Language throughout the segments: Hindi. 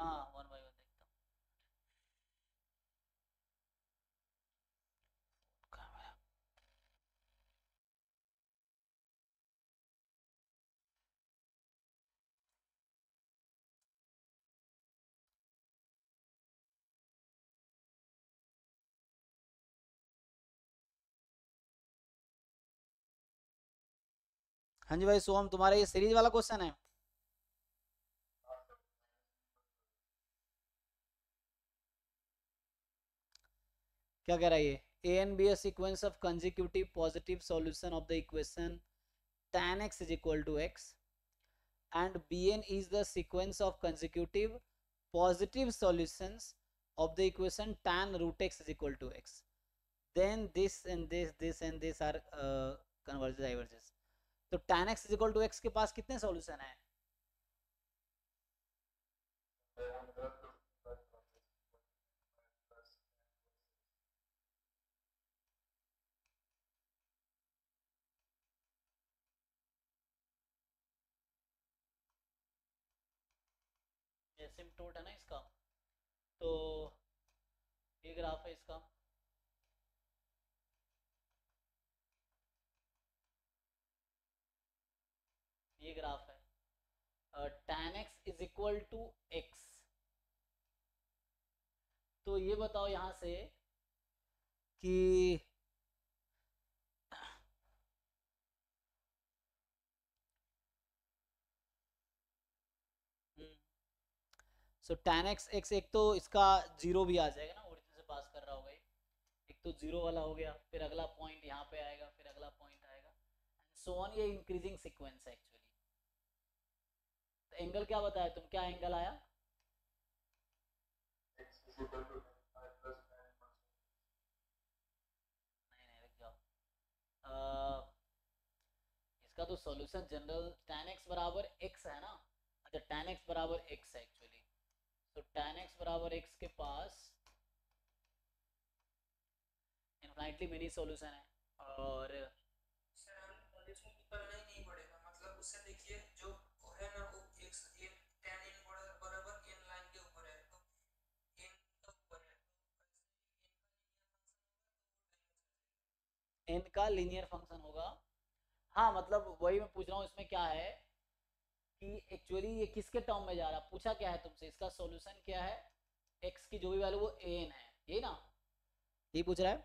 हाँ वन बाई हूँ। जी भाई सोहम तुम्हारा ये सीरीज़ वाला क्वेश्चन है। क्या कह रहा है ये a and b sequence of consecutive positive solution of the equation tan x is equal to x and bn is the sequence of consecutive positive solutions of the equation tan root x is equal to x then this and this this and this are uh, converges diverges तो tan x is equal to x के पास कितने सॉल्यूशन है एसिम्पटोट है ना इसका तो ये ग्राफ है इसका। ये ग्राफ है। tan x is equal to x तो ये बताओ यहाँ से कि सो tan x x एक तो इसका ज़ीरो भी आ जाएगा ना ओरिजिन से पास कर रहा होगा एक तो ज़ीरो वाला हो गया, फिर अगला पॉइंट यहाँ पे आएगा, फिर अगला पॉइंट आएगा एंड सो ऑन ये इंक्रीजिंग सीक्वेंस है एक्चुअली तो एंगल क्या बताया, तुम क्या एंगल आया? नहीं इसका तो सॉल्यूशन जनरल tan x बराबर x है ना? अच्छा tan x बराबर x है तो tan x बराबर x के पास इनफाइनटली मेनी सॉल्यूशन है। और सर इसमें करना ही नहीं पड़ेगा। मतलब उससे देखिए जो है ना वो एक इन tan इन बराबर इन लाइन के ऊपर है। तो इन के ऊपर है। n का लीनियर फ़ंक्शन होगा। हाँ मतलब वही मैं पूछ रहा हूँ इसमें क्या है? कि एक्चुअली ये किसके टर्म में जा रहा? पूछा क्या है तुमसे? इसका सॉल्यूशन क्या है? एक्स की जो भी वैल्यू वो एन है। यही ना? ये पूछ रहा है?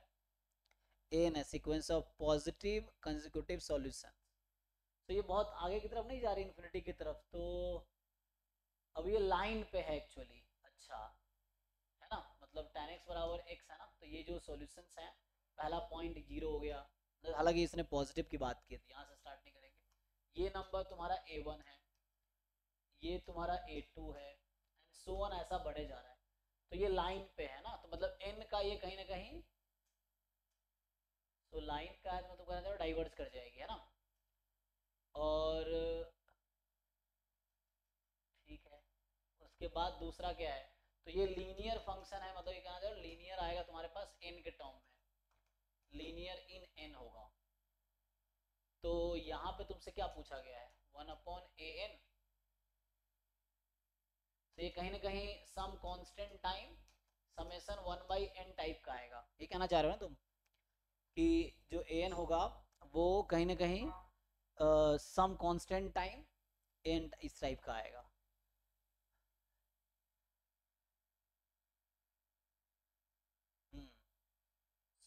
एन है sequence of positive consecutive solution तो ये बहुत आगे की तरफ़ नहीं जा रही इन्फिनिटी की तरफ़? तो अब ये लाइन पे है एक्चुअली अच्छा। है ना? मतलब tan x बराबर x है ना? तो ये जो सॉल्यूशंस हैं, पहला पॉइंट ज़ीरो हो गया। हालाँकि इसने पॉजिटिव की बात की थी यहाँ से स्टार्ट नहीं करेंगे। ये नंबर तुम्हारा ए वन है। ये तुम्हारा ए टू है एंड सो वन ऐसा बढ़े जा रहा है। तो ये लाइन पे है ना तो मतलब एन का ये कहीं ना कहीं तो लाइन का है तो कहना डाइवर्स कर जाएगी, है ना? और, ठीक है, उसके बाद दूसरा क्या है? तो ये लीनियर फ़ंक्शन है मतलब ये कहना चाहिए लीनियर आएगा तुम्हारे पास एन के टर्म में। लीनियर इन एन होगा। तो यहाँ पे तुमसे क्या पूछा गया है? वन अपॉन ए एन तो ये कहीं ना कहीं some constant time summation one by n type का आएगा। ये कहना चाह रहे हो ना तुम? कि जो ए एन होगा, वो कहीं ना कहीं सम कांस्टेंट टाइम एन इस टाइप का आएगा हम्म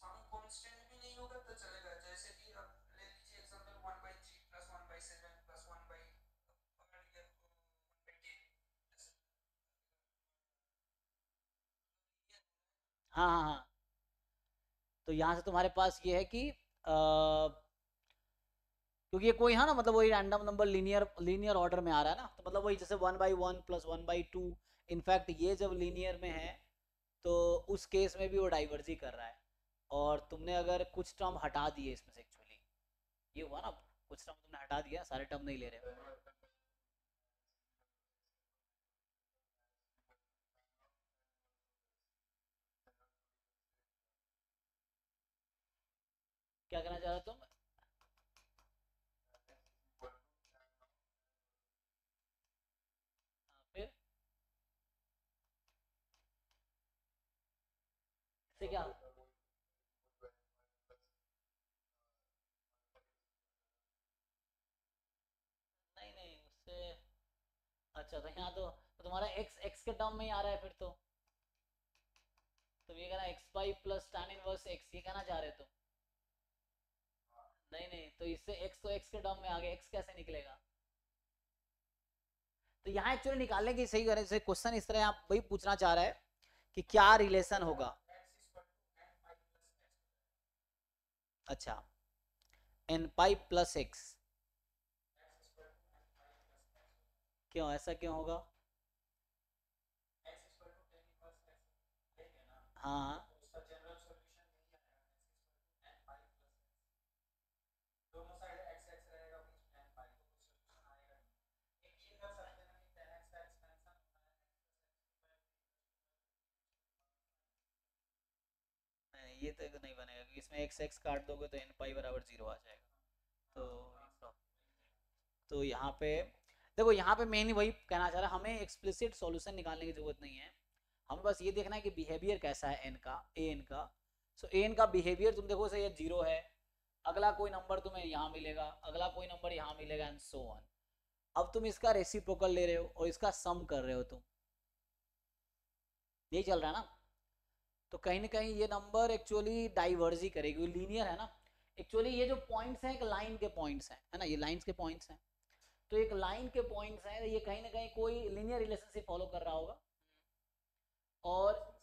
सम कांस्टेंट भी नहीं होगा तो चलेगा जैसे कि अब ले लीजिए example 1 by 3 plus 1 by 7 plus 1 by पकड़ लिया 1 बाई 10 हाँ हाँ हाँ। तो यहाँ से तुम्हारे पास ये है कि क्योंकि ये कोई, है ना मतलब वही random number linear linear order में आ रहा है ना तो मतलब वही जैसे one by one plus one by two in fact ये जब लीनियर में है तो उस केस में भी वो डाइवर्ज ही कर रहा है। और तुमने अगर कुछ टर्म हटा दिए इसमें से एक्चुअली ये हुआ ना, कुछ टर्म तुमने हटा दिया, सारे टर्म नहीं ले रहे। क्या कहना चाह रहे तुम? हाँ, फिर? से क्या? नहीं नहीं उससे अच्छा तो यहाँ तो, तो तुम्हारा एक्स एक्स के टर्म में ही आ रहा है फिर तो। तुम ये कहना x by plus tan inverse x ये कहना चाह रहे हो तुम? नहीं नहीं तो इससे x तो x के टर्म में आ गया x कैसे निकलेगा? तो यहाँ एक्चुअली निकालने की सही करें, जैसे क्वेश्चन इस तरह आप वही पूछना चाह रहा है कि क्या रिलेशन होगा? अच्छा एन पाई प्लस एक्स क्यों, ऐसा क्यों होगा? हाँ नहीं, ये तो नहीं इसमें एक्स एक्स काट दोगे तो एन पाई बराबर ज़ीरो आ जाएगा। तो तो यहाँ पे, देखो यहाँ पे मेन वही कहना चाह रहा, हमें एक्सप्लिसिट सॉल्यूशन निकालने की ज़रूरत नहीं है। हमें बस ये देखना है कि बिहेवियर कैसा है एन का ए एन का। सो ए एन का बिहेवियर तुम देखो से ये ज़ीरो है। अगला कोई नंबर तुम्हें यहाँ मिलेगा, अगला कोई नंबर यहाँ मिलेगा एंड सो ऑन अब तुम इसका रेसिप्रोकल ले रहे हो और इसका सम कर रहे हो तुम। यही चल रहा है ना? तो कहीं ना कहीं ये नंबर एक्चुअली डाइवर्ज ही करेगी लीनियर है ना। एक्चुअली ये जो पॉइंट्स हैं, एक लाइन के पॉइंट्स हैं, है ना, ये लाइंस के पॉइंट्स हैं। तो एक लाइन के पॉइंट्स हैं, ये कहीं ना कहीं कोई लीनियर रिलेशनशिप फॉलो कर रहा होगा। और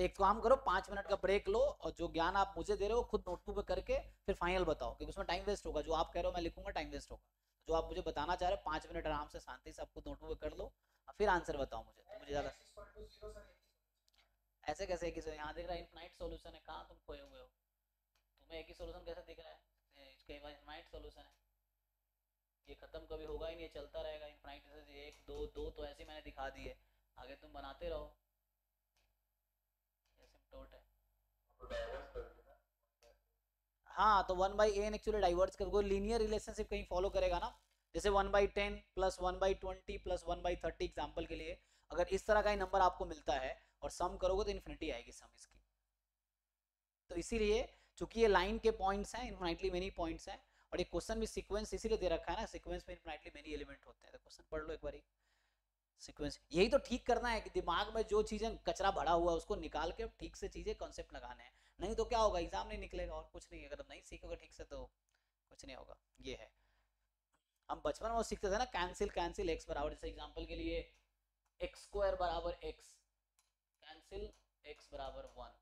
तो एक काम करो, पाँच मिनट का ब्रेक लो और जो ज्ञान आप मुझे दे रहे हो खुद नोटबुक पे करके फिर फाइनल बताओ, क्योंकि उसमें टाइम वेस्ट होगा। जो आप कह रहे हो, मैं लिखूँगा टाइम वेस्ट होगा। जो आप मुझे बताना चाह रहे हो, पाँच मिनट आराम से शांति से आप खुद नोटबुक कर लो और फिर आंसर बताओ मुझे। तो मुझे ज़्यादा ऐसे कैसे कि यहाँ देख रहा है इनफाइनाइट सॉल्यूशन है। कहाँ तुम खोए हुए हो? तुम्हें एक ही सॉल्यूशन कैसे दिख रहा है? इसका इनफाइनाइट सॉल्यूशन है। ये खत्म कभी होगा ही नहीं चलता रहेगा। इनफाइनाइट एक, दो दो तो ऐसे मैंने दिखा दिए। आगे तुम बनाते रहो। है तो one by n actually diverge कर लीनियर रिलेशनशिप कहीं फॉलो करेगा ना? जैसे one by ten plus one by twenty plus one by thirty example के लिए, अगर इस तरह का ही नंबर आपको मिलता है और सम करोगे तो इन्फिनिटी आएगी सम इसकी। तो इसीलिए चूँकि ये लाइन के पॉइंट्स हैं इन्फिनिटली मेनी पॉइंट्स हैं, और ये क्वेश्चन भी सीक्वेंस इसीलिए दे रखा है ना सीक्वेंस में इन्फिनिटली मेनी एलिमेंट होते हैं। तो क्वेश्चन पढ़ लो एक बार। सीक्वेंस यही तो ठीक करना है कि दिमाग में जो चीज़ें, कचरा भरा हुआ है, उसको निकाल के ठीक से चीज़ें कॉन्सेप्ट लगाने हैं। नहीं तो क्या होगा एग्ज़ाम नहीं निकलेगा और कुछ नहीं, अगर नहीं सीखोगे ठीक से तो कुछ नहीं होगा। ये है। हम बचपन में सीखते थे ना कैंसिल कैंसिल एक्स बराबर, जैसे एग्ज़ाम्पल के लिए एक्स स्क्वायर बराबर एक्स कैंसिल एक्स बराबर वन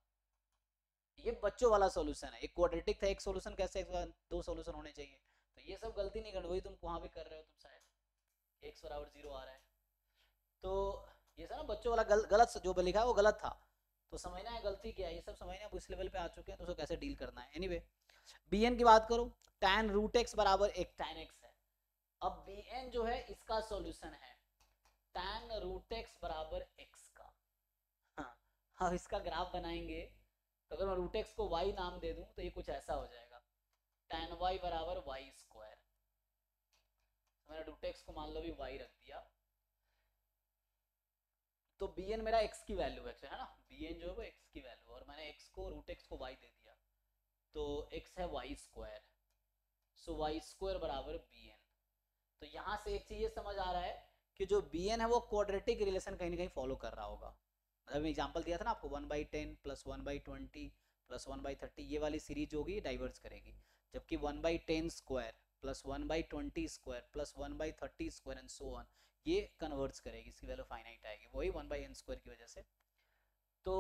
ये बच्चों वाला सॉल्यूशन है। एक क्वाड्रेटिक था, एक सॉल्यूशन कैसे, एक दो सोल्यूशन होने चाहिए। तो ये सब गलती नहीं करनी, वही तुम वहाँ भी कर रहे हो तुम शायद। एक्स बराबर ज़ीरो आ रहा है। ना बच्चों वाला गल, गलत जो लिखा है वो गलत था। तो समझना है गलती क्या है ये सब समझना है इस लेवल पे आ चुके हैं तो उसको कैसे डील करना है? एनीवे बी एन की बात करो tan रूट एक्स बराबर एक tan एक्स है। अब बी एन जो है इसका सॉल्यूशन है। tan रूट एक्स बराबर एक्स का। हाँ अब इसका ग्राफ बनाएँगे तो अगर मैं रूट एक्स को y नाम दे दूँ तो ये कुछ ऐसा हो जाएगा। tan y बराबर वाई स्क्वायर मैंने रूट एक्स को मान लो भी y रख दिया। तो बी एन मेरा x की वैल्यू है है ना? बी एन जो है वो x की वैल्यू और मैंने x को रूट एक्स को y दे दिया। तो x है y square so y square बराबर बी एन तो यहाँ से एक चीज़ ये समझ आ रहा है कि जो बी एन है वो क्वाड्रेटिक रिलेशन कहीं ना कहीं फॉलो कर रहा होगा। मतलब एग्ज़ाम्पल दिया था ना आपको one by ten plus one by twenty plus one by thirty ये वाली सीरीज़ होगी डाइवर्स करेगी। जबकि one by ten square plus one by twenty square plus one by thirty square and so on ये कन्वर्ट्स करेगी, इसकी वैल्यू फाइनाइट आएगी, वही वन बाई एन स्क्वायर की वजह से। तो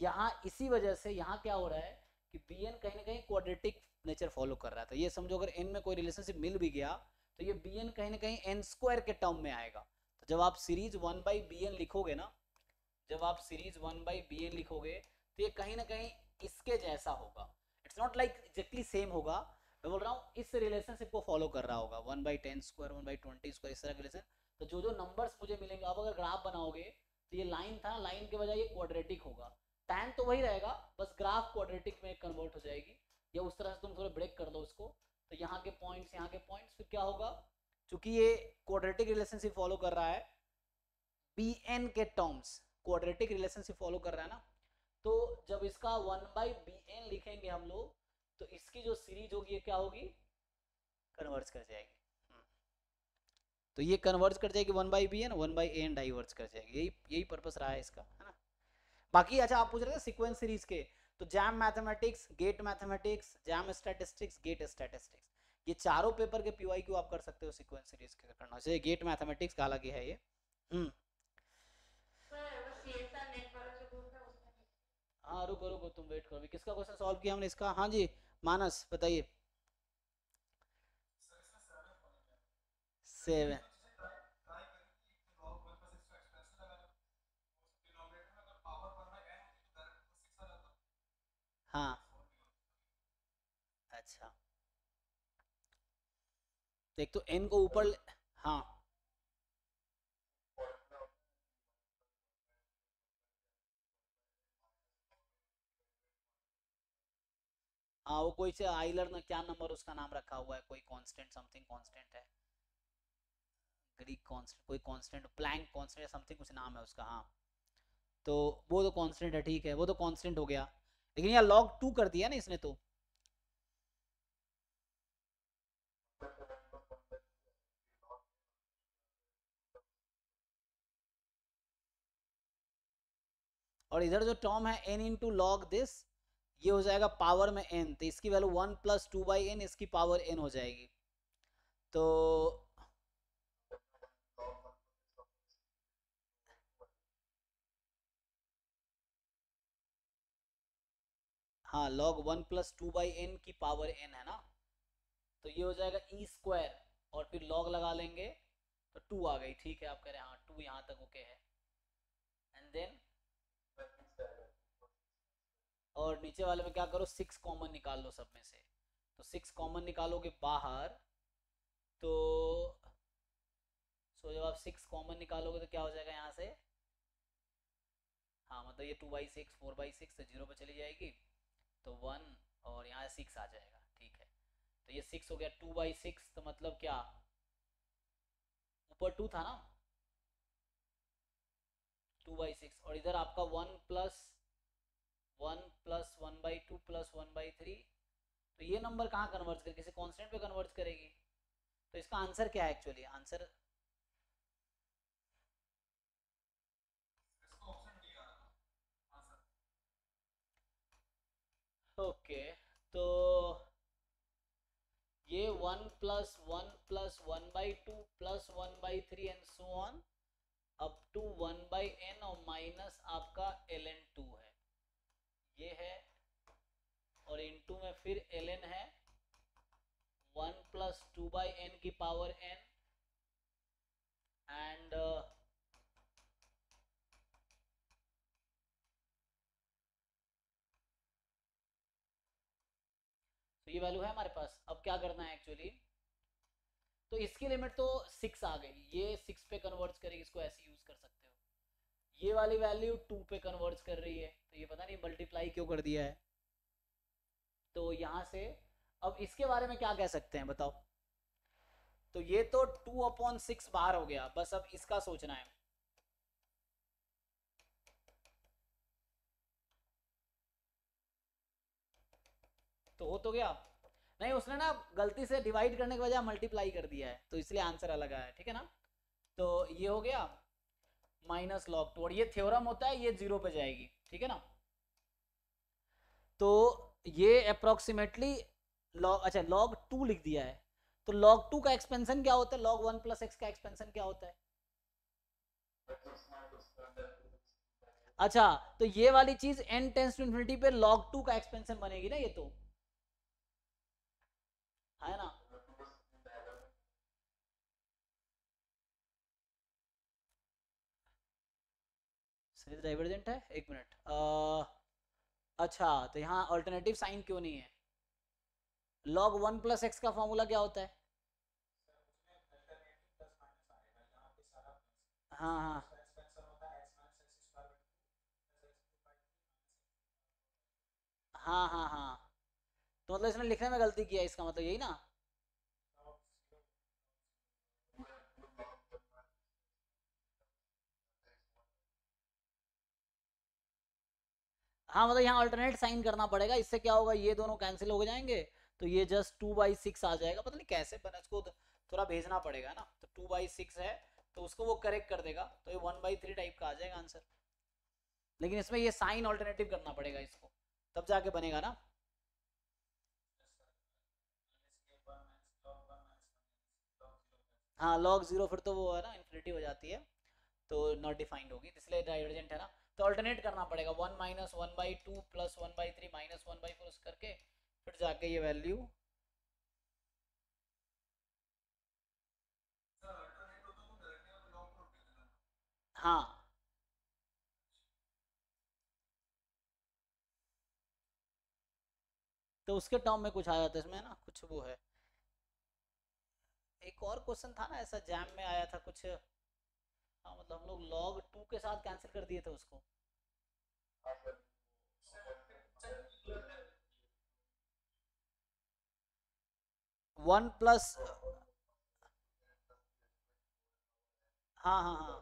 यहाँ इसी वजह से यहाँ क्या हो रहा है कि बी एन कहीं ना कहीं क्वाड्रेटिक नेचर फॉलो कर रहा था ये समझो, अगर एन में कोई रिलेशनशिप मिल भी गया तो ये बी एन कहीं ना कहीं एन स्क्वायर के टर्म में आएगा। तो जब आप series one by b n लिखोगे ना, जब आप series one by b n लिखोगे तो ये कहीं ना कहीं इसके जैसा होगा। It's not like exactly same होगा। मैं बोल रहा हूँ, इस रिलेशनशिप को फॉलो कर रहा होगा। One by ten square one by twenty square इस तरह के रिलेशन तो जो जो नंबर्स मुझे मिलेंगे अब अगर ग्राफ बनाओगे तो ये लाइन था लाइन के बजाय ये क्वाड्रेटिक होगा। टैन तो वही रहेगा, बस ग्राफ क्वाड्रेटिक में कन्वर्ट हो जाएगी। या उस तरह से तुम थोड़ा ब्रेक कर दो उसको। तो यहाँ के पॉइंट्स यहाँ के पॉइंट्स फिर क्या होगा? चूँकि ये क्वाड्रेटिक रिलेशनशिप फॉलो कर रहा है बी एन के टर्म्स क्वाड्रेटिक रिलेशनशिप फॉलो कर रहा है ना? तो जब इसका वन बाई बी एन लिखेंगे हम लोग तो इसकी जो सीरीज़ होगी, ये क्या होगी? कन्वर्ज कर जाएगी। तो ये कन्वर्ज कर जाएगी one by b n one by n diverge कर जाएगी। यही यही पर्पस रहा है इसका, है ना? बाकी अच्छा आप पूछ रहे थे सीक्वेंस सीरीज़ के तो JAM mathematics GATE mathematics JAM statistics GATE statistics ये चारों पेपर के पीवाई क्यू आप कर सकते हो सीक्वेंस सीरीज़ के करना। जैसे गेट मैथमेटिक्स का अलग है ये। हम्म। हाँ रुको रुको, तुम वेट करो। किसका क्वेश्चन सॉल्व किया हमने इसका? हाँ जी, मानस, बताइए। सेवन हाँ अच्छा। तो तो एन को ऊपर हाँ। हाँ वो कोई से आइलर ना, क्या नंबर उसका नाम रखा हुआ है? कोई कांस्टेंट समथिंग कांस्टेंट है। ग्रीक कांस्टेंट कोई कांस्टेंट प्लैंक कांस्टेंट समथिंग कुछ नाम है उसका हाँ। तो वो तो कांस्टेंट है, ठीक है, वो तो कांस्टेंट हो गया। लेकिन यहाँ लॉग टू कर दिया ना इसने तो। और इधर जो टर्म है N in to log this ये हो जाएगा पावर में एन तो इसकी value one plus two by n इसकी पावर एन हो जाएगी। तो हाँ log one plus two by n की पावर एन है ना? तो ये हो जाएगा ई स्क्वायर और फिर लॉग लगा लेंगे तो टू आ गई, ठीक है? आप कह रहे हैं हाँ टू यहाँ तक ओके है। एंड देन और नीचे वाले में क्या करो? सिक्स कॉमन निकाल लो सब में से। तो सिक्स कॉमन निकालोगे बाहर तो सो जब आप सिक्स कॉमन निकालोगे तो क्या हो जाएगा यहाँ से? हाँ मतलब ये two by six four by six से ज़ीरो पर चली जाएगी। तो वन और यहाँ सिक्स आ जाएगा, ठीक है? तो ये सिक्स हो गया टू बाई सिक्स तो मतलब क्या? ऊपर टू था ना? टू बाई सिक्स और इधर आपका one plus one plus one by two plus one by three तो ये नंबर कहाँ कन्वर्ट करेगी? किसी कॉन्स्टेंट पे कन्वर्ट करेगी? तो इसका आंसर क्या है एक्चुअली आंसर ओके तो ये one plus one plus one by two plus one by three and so on up to one by n और माइनस आपका एल एन टू है। ये है, और इन टू में फिर एल एन है, one plus two by n की पावर एन एंड तो ये वैल्यू है हमारे पास। अब क्या करना है एक्चुअली तो इसकी लिमिट तो सिक्स आ गई। ये सिक्स पे कन्वर्ट करेगी, इसको ऐसे यूज़ कर सकते हो। ये वाली वैल्यू टू पे कन्वर्ट कर रही है। तो ये पता नहीं मल्टीप्लाई क्यों कर दिया है। तो यहाँ से अब इसके बारे में क्या कह सकते हैं, बताओ। तो ये तो टू अपॉन सिक्स बाहर हो गया। बस अब इसका सोचना है। तो हो तो गया। नहीं, उसने ना गलती से डिवाइड करने की वजह मल्टीप्लाई कर दिया है तो इसलिए आंसर अलग आया ठीक है ना? तो ये हो गया माइनस लॉग टू और ये थ्योरम होता है, ये ज़ीरो पे जाएगी, ठीक है ना? तो ये अप्रोक्सीमेटली लॉग अच्छा लॉग टू लिख दिया है। तो लॉग टू का एक्सपेंशन क्या होता है? लॉग वन प्लस एक्स का एक्सपेंशन क्या होता है? अच्छा तो ये वाली चीज़ एन टेंस टू इन्फिनिटी पे लॉग टू का एक्सपेंशन बनेगी ना ये तो है ना सीरीज़ डाइवर्जेंट है? एक मिनट अच्छा तो यहाँ अल्टरनेटिव साइन क्यों नहीं है? लॉग वन प्लस एक्स का फॉर्मूला क्या होता है? हाँ हाँ. हाँ हाँ हाँ. तो मतलब इसने लिखने में गलती किया इसका मतलब यही ना? हाँ मतलब यहाँ अल्टरनेट साइन करना पड़ेगा, इससे क्या होगा, ये दोनों कैंसिल हो जाएँगे तो ये जस्ट टू बाई सिक्स आ जाएगा। पता नहीं कैसे बना इसको थोड़ा भेजना पड़ेगा ना तो टू बाई सिक्स है तो उसको वो करेक्ट कर देगा तो ये वन बाई थ्री टाइप का आ जाएगा आंसर लेकिन इसमें ये साइन ऑल्टरनेटिव करना पड़ेगा इसको, तब जाके बनेगा ना। हाँ लॉग ज़ीरो फिर तो वो है ना इन्फिनिटी हो जाती है तो नॉट डिफाइंड होगी, इसलिए डाइवर्जेंट है ना। तो अल्टरनेट करना पड़ेगा। One minus one by two plus one by three minus one by four करके फिर जाके ये वैल्यू हाँ। तो उसके टर्म में कुछ आ जाता है इसमें ना? कुछ वो है। एक और क्वेश्चन था ना, ऐसा जैम में आया था कुछ हाँ मतलब हम लोग लॉग टू के साथ कैंसिल कर दिए थे उसको। वन प्लस हाँ हाँ हाँ।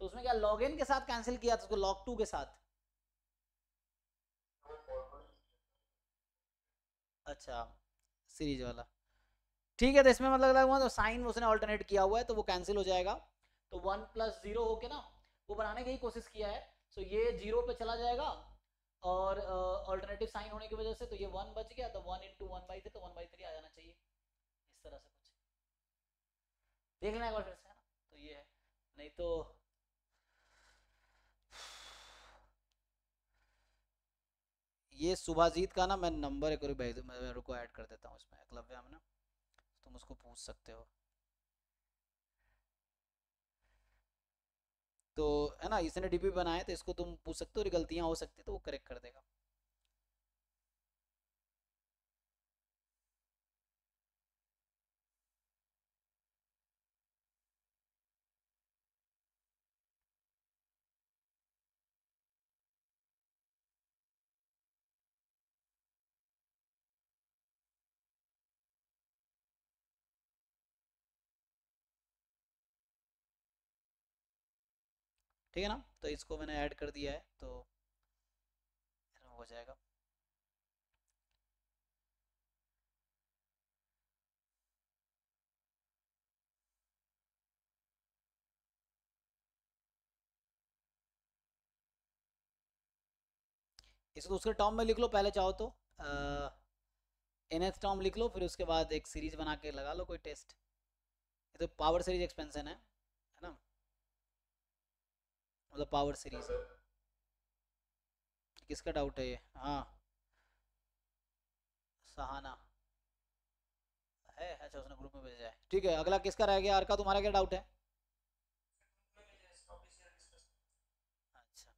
तो उसमें क्या लॉग इन के साथ कैंसिल किया था उसको लॉग टू के साथ? अच्छा सीरीज़ वाला। ठीक है तो इसमें मतलब लगा तो साइन उसने ऑल्टरनेट किया हुआ है तो वो कैंसिल हो जाएगा। तो वन प्लस ज़ीरो होके ना वो बनाने की कोशिश किया है। सो ये ज़ीरो पे चला जाएगा और ऑल्टरनेटिव uh, साइन होने की वजह से तो ये वन बच गया तो one into one by three तो वन बाई थ्री आ जाना चाहिए। इस तरह से कुछ। देख लेना एक बार फिर से तो ये है। नहीं तो ये सुभाजीत का ना मैं नंबर एक मेरे ऐड कर देता हूँ इसमें एकलव्य में ना। तुम उसको पूछ सकते हो। तो है ना, इसने डीपी बनाया तो इसको तुम पूछ सकते हो और गलतियाँ हो सकती तो वो करेक्ट कर देगा। ठीक है ना? तो इसको मैंने ऐड कर दिया है तो हो जाएगा। इसको दूसरे टर्म में लिख लो, पहले चाहो तो। एन एच टर्म लिख लो, फिर उसके बाद एक सीरीज़ बना के लगा लो, कोई टेस्ट ये तो पावर सीरीज़ एक्सपेंशन है। मतलब पावर सीरीज़ किसका डाउट है ये? हाँ। सहाना। अच्छा ठीक है, अगला किसका रह गया? का तुम्हारा क्या डाउट है? अच्छा।,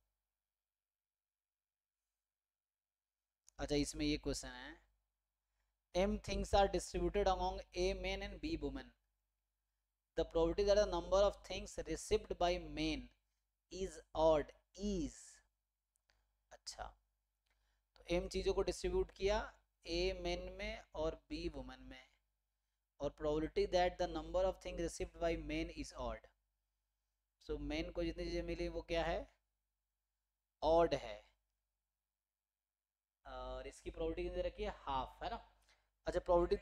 अच्छा। इसमें ये क्वेश्चन है। M things are distributed among a man and b women the property that the number of things received by men is odd, is. अच्छा तो एम चीज़ों को डिस्ट्रीब्यूट किया, ए मेन में और बी वुमेन में। और probability that the number of thing received by men is odd so men को जितनी चीज़ें मिली, वो क्या है? ऑड है। और इसकी प्रॉबर्टी कितनी रखी है? हाफ़ है ना? अच्छा प्रॉबर्टी